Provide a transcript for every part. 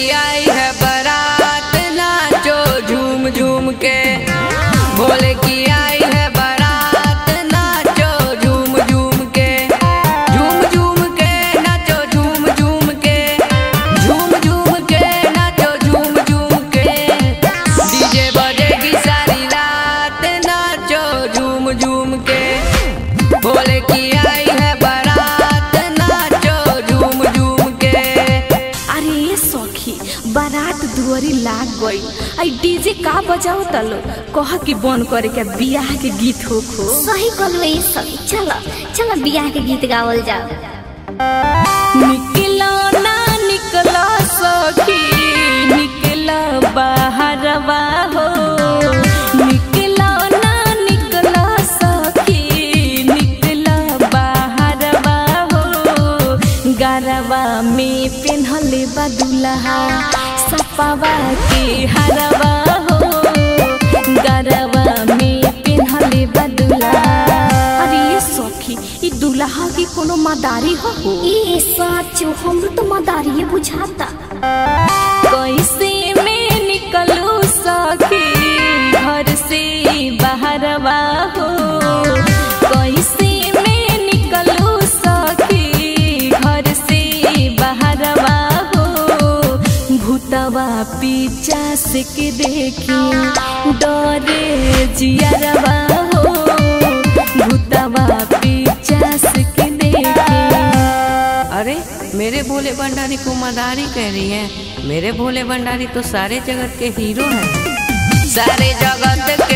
I. जोरी लाग गई। आई डीजे का बजाओ तलो। कह कि बंद करे के बियाह के गीत हो खो। सही कहलू ये सब चलो चलो बियाह के गीत गावल जाओ निकलो ना निकलो सखी निकलो बाहरवा हो। निकलो ना निकलो सखी निकलो बाहरवा हो। गरवा में पेन्हले बा दुल्हा। सपावा के हरवा हो गरवा में पेन्हले बा अरे ये सखी ई दुल्हा की कोनो मदारी हो? ये सच हमरो तो मदारी बुझाता। कैसे में निकलू सखी घर से बाहरवा हो पीछा से के देखी डरे जियरवा हो भूतवा पीछा से के देखी। अरे मेरे भोले भंडारी को मदारी कह रही है। मेरे भोले भंडारी तो सारे जगत के हीरो हैं। सारे जगत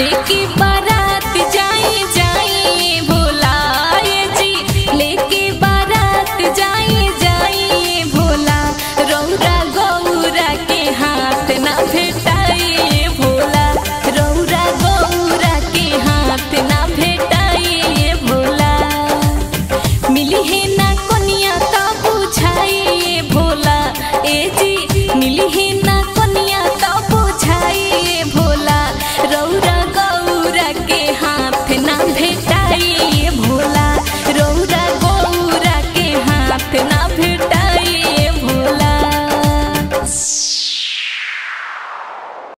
Licky.